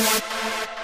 one.